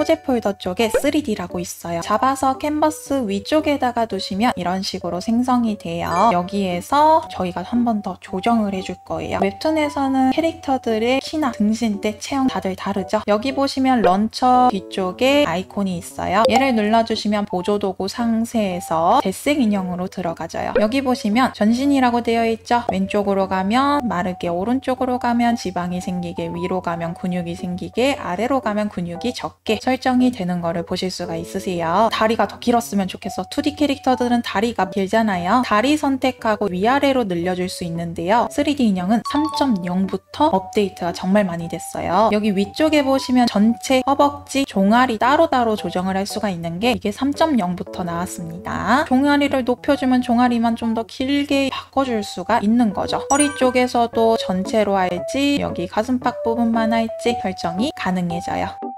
소재 폴더 쪽에 3D라고 있어요. 잡아서 캔버스 위쪽에다가 두시면 이런 식으로 생성이 돼요. 여기에서 저희가 한 번 더 조정을 해줄 거예요. 웹툰에서는 캐릭터들의 키나 등신대 체형 다들 다르죠? 여기 보시면 launcher 뒤쪽에 아이콘이 있어요. 얘를 눌러주시면 보조도구 상세에서 데생 인형으로 들어가져요. 여기 보시면 전신이라고 되어 있죠? 왼쪽으로 가면 마르게, 오른쪽으로 가면 지방이 생기게, 위로 가면 근육이 생기게, 아래로 가면 근육이 적게 설정이 되는 거를 보실 수가 있으세요. 다리가 더 길었으면 좋겠어. 2D 캐릭터들은 다리가 길잖아요. 다리 선택하고 위아래로 늘려줄 수 있는데요. 3D 인형은 3.0부터 업데이트가 정말 많이 됐어요. 여기 위쪽에 보시면 전체 허벅지, 종아리 따로따로 조정을 할 수가 있는 게 이게 3.0부터 나왔습니다. 종아리를 높여주면 종아리만 좀 더 길게 바꿔줄 수가 있는 거죠. 허리 쪽에서도 전체로 할지 여기 가슴팍 부분만 할지 설정이 가능해져요.